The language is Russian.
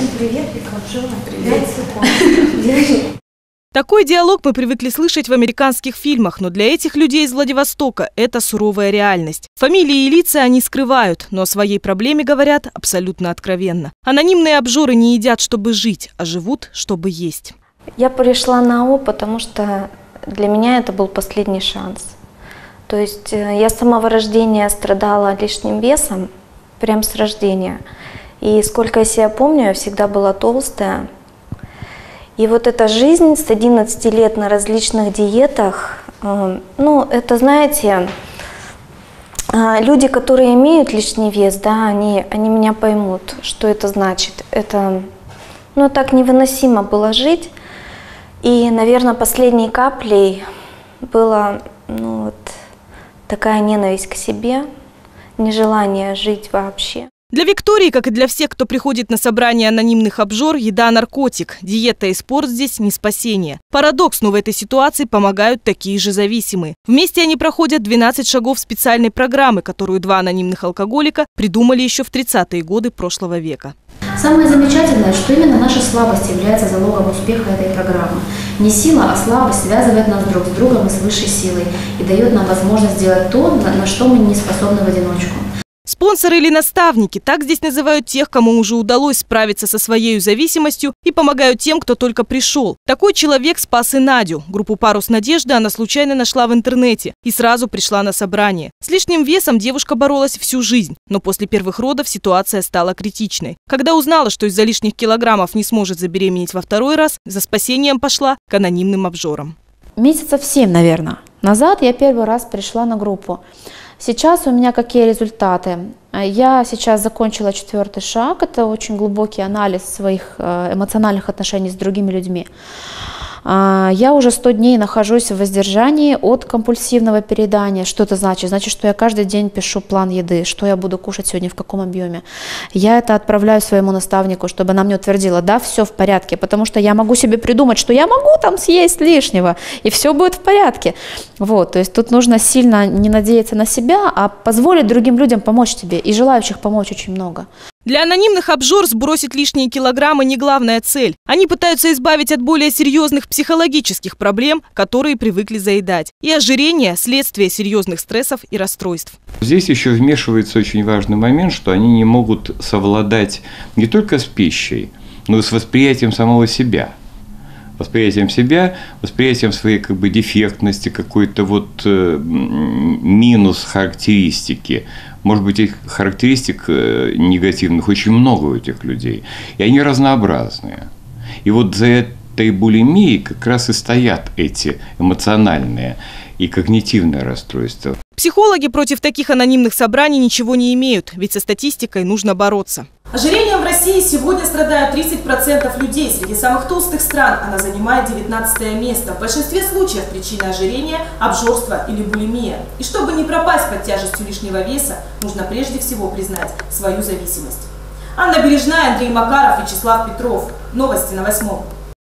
Всем привет, Виконжона. Привет, Привет. Такой диалог мы привыкли слышать в американских фильмах, но для этих людей из Владивостока это суровая реальность. Фамилии и лица они скрывают, но о своей проблеме говорят абсолютно откровенно. Анонимные обжоры не едят, чтобы жить, а живут, чтобы есть. Я пришла на ОП, потому что для меня это был последний шанс. То есть э, я с самого рождения страдала лишним весом, прям с рождения. И сколько я себя помню, я всегда была толстая, и вот эта жизнь с 11 лет на различных диетах, э, ну, это, знаете, э, люди, которые имеют лишний вес, да, они, они меня поймут, что это значит. Это, ну, так невыносимо было жить. И, наверное, последней каплей была, ну, вот такая ненависть к себе, нежелание жить вообще. Для Виктории, как и для всех, кто приходит на собрание анонимных обжор, еда – наркотик. Диета и спорт здесь не спасение. Парадокс, но в этой ситуации помогают такие же зависимые. Вместе они проходят 12 шагов специальной программы, которую два анонимных алкоголика придумали еще в 30-е годы прошлого века. Самое замечательное, что именно наша слабость является залогом успеха этой программы. Не сила, а слабость связывает нас друг с другом и с высшей силой и дает нам возможность сделать то, на что мы не способны в одиночку. Спонсоры или наставники – так здесь называют тех, кому уже удалось справиться со своей зависимостью и помогают тем, кто только пришел. Такой человек спас и Надю. Группу «Парус надежды» она случайно нашла в интернете и сразу пришла на собрание. С лишним весом девушка боролась всю жизнь, но после первых родов ситуация стала критичной. Когда узнала, что из-за лишних килограммов не сможет забеременеть во второй раз, за спасением пошла к анонимным обжорам. Месяцев семь, наверное. Назад я первый раз пришла на группу. Сейчас у меня какие результаты? Я сейчас закончила четвертый шаг, это очень глубокий анализ своих э, эмоциональных отношений с другими людьми. А, я уже 100 дней нахожусь в воздержании от компульсивного переедания. Что это значит? Значит, что я каждый день пишу план еды, что я буду кушать сегодня, в каком объеме. Я это отправляю своему наставнику, чтобы она мне утвердила, да, все в порядке, потому что я могу себе придумать, что я могу там съесть лишнего, и все будет в порядке. Вот, то есть тут нужно сильно не надеяться на себя, а позволить другим людям помочь тебе, и желающих помочь очень много. Для анонимных обжор сбросить лишние килограммы не главная цель. Они пытаются избавить от более серьезных психологических проблем, которые привыкли заедать. И ожирение – следствие серьезных стрессов и расстройств. Здесь еще вмешивается очень важный момент, что они не могут совладать не только с пищей, но и с восприятием самого себя – восприятием себя, восприятием своей как бы дефектности, какой-то вот э, минус характеристики. Может быть, их характеристик э, негативных очень много у этих людей, и они разнообразные. И вот за этой булимией как раз и стоят эти эмоциональные и когнитивные расстройства. Психологи против таких анонимных собраний ничего не имеют, ведь со статистикой нужно бороться. Ожирением в России сегодня страдают 30% людей. Среди самых толстых стран она занимает 19 место. В большинстве случаев причина ожирения – обжорство или булимия. И чтобы не пропасть под тяжестью лишнего веса, нужно прежде всего признать свою зависимость. Анна Бережная, Андрей Макаров, Вячеслав Петров. Новости на восьмом.